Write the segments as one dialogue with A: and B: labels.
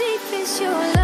A: deep is your love?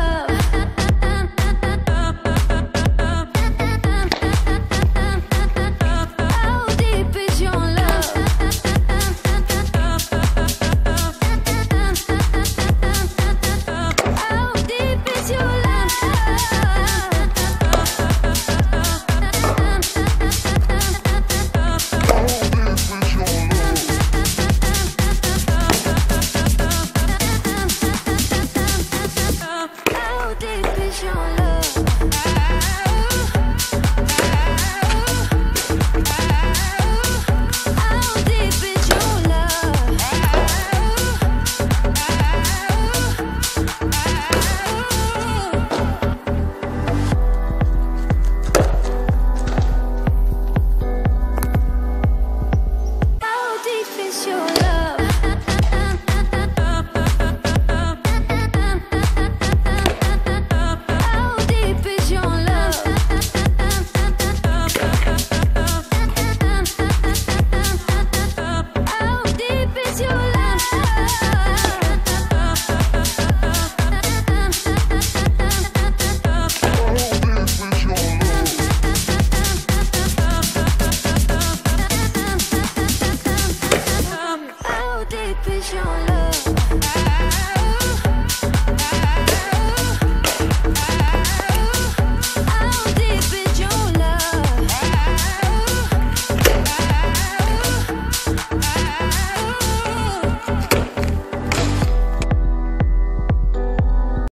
A: deep is your love?